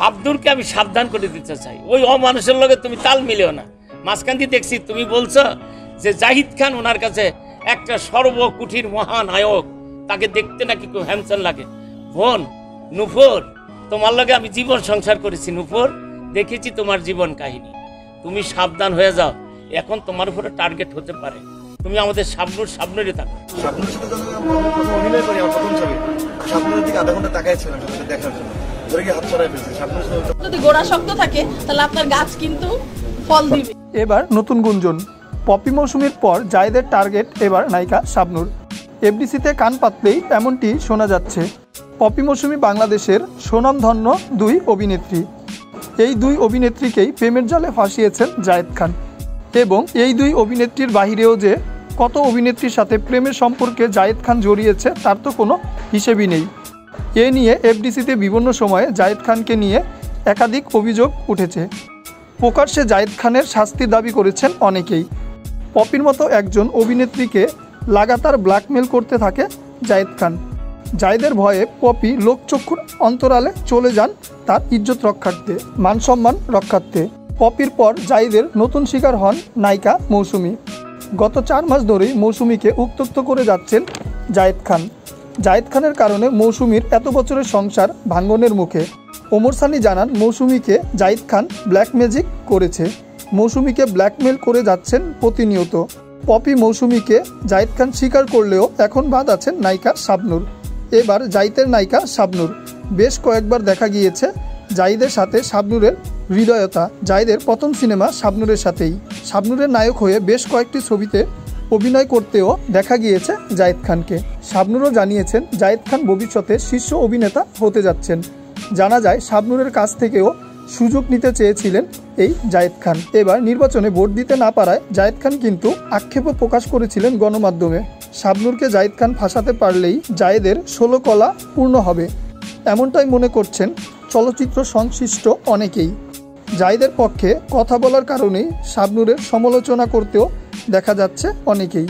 শাবদুরকে আমি সাবধান করে দিতে চাই। ওই অমানুষের লগে তুমি তাল মিলেও না। মাঝখান দিয়ে দেখছি তুমি বলছো যে জাহিদ খান ওনার কাছে একটা সর্বকুঠির মহানায়ক তাকে দেখতে নাকি খুব হ্যামসন লাগে। বোন নুফর তোমার লগে আমি জীবন সংসার করেছি নুফর দেখেছি তোমার জীবন কাহিনী। তুমি সাবধান হয়ে যাও। এখন তোমার উপরে টার্গেট হতে পারে। তুমি আমাদের সাবনুর সাবনুরে থাকো। স্বপ্নের সাথে যখন অভিনয় করি আমার প্রথম ছবি। স্বপ্নের দিকে আধা ঘণ্টা তাকাইছিলাম সাথে দেখার জন্য। ধরে গিয়ে হাত ছড়াই ফেলছি। স্বপ্নের সাথে যদি গোড়া শক্ত থাকে তাহলে আপনার গাছ কিন্তু ফল দিবে। এবার নতুন গুঞ্জন। পপি মৌসুমীর পর জায়েদের টার্গেট এবার নায়িকা শাবনুর। এফডিসিতে কান পাতলেই এমনটি শোনা যাচ্ছে। পপি মৌসুমী বাংলাদেশের সুনামধন্য দুই অভিনেত্রী। এই দুই অভিনেত্রীকেই প্রেমের জালে ফাঁসিয়েছেন জায়েদ খান। এবং এই দুই অভিনেত্রীর বাহিরেও যে কত অভিনেত্রীর সাথে প্রেমের সম্পর্কে জায়েদ খান জড়িয়েছে তার তো কোনো হিসেবই নেই। এ নিয়ে এফডিসিতে বিভিন্ন সময়ে জায়েদ খানকে নিয়ে একাধিক অভিযোগ উঠেছে। প্রকাশ্যে জায়েদ খানের শাস্তি দাবি করেছেন অনেকেই। পপির মতো একজন অভিনেত্রীকে লাগাতার ব্ল্যাকমেল করতে থাকে জায়েদ খান। জায়েদের ভয়ে পপি লোকচক্ষুর অন্তরালে চলে যান তার ইজ্জত রক্ষার্থে মানসম্মান রক্ষার্থে। পপির পর জায়েদের নতুন শিকার হন নায়িকা মৌসুমী। গত চার মাস ধরেই মৌসুমীকে উত্তক্ত করে যাচ্ছেন জায়েদ খান। জায়েদ খানের কারণে মৌসুমীর এত বছরের সংসার ভাঙ্গনের মুখে। ওমর সানি জানান, মৌসুমীকে জাহিদ খান ব্ল্যাক ম্যাজিক করেছে। মৌসুমীকে ব্ল্যাকমেল করে যাচ্ছেন প্রতিনিয়ত। পপি মৌসুমীকে জাহিদ খান স্বীকার করলেও এখন বাদ আছেন নায়িকা শাবনুর। এবার জাইতের নায়িকা শাবনুর। বেশ কয়েকবার দেখা গিয়েছে জাহিদের সাথে শাবনুরের হৃদয়তা জাহিদের প্রথম সিনেমা শাবনুরের সাথেই। শাবনুরের নায়ক হয়ে বেশ কয়েকটি ছবিতে অভিনয় করতেও দেখা গিয়েছে জায়েদ খানকে। শাবনুরও জানিয়েছেন, জায়েদ খান ভবিষ্যতে শীর্ষ অভিনেতা হতে যাচ্ছেন। জানা যায়, শাবনুরের কাছ থেকেও সুযোগ নিতে চেয়েছিলেন এই জায়েদ খান। এবার নির্বাচনে ভোট দিতে না পারায় জায়েদ খান কিন্তু আক্ষেপও প্রকাশ করেছিলেন গণমাধ্যমে। শাবনুরকে জায়েদ খান ফাঁসাতে পারলেই জায়েদের ষোলো কলা পূর্ণ হবে। এমনটাই মনে করছেন চলচ্চিত্র সংশ্লিষ্ট অনেকেই। জায়েদের পক্ষে কথা বলার কারণে শাবনুরের সমালোচনা করতেও দেখা যাচ্ছে অনেকেই।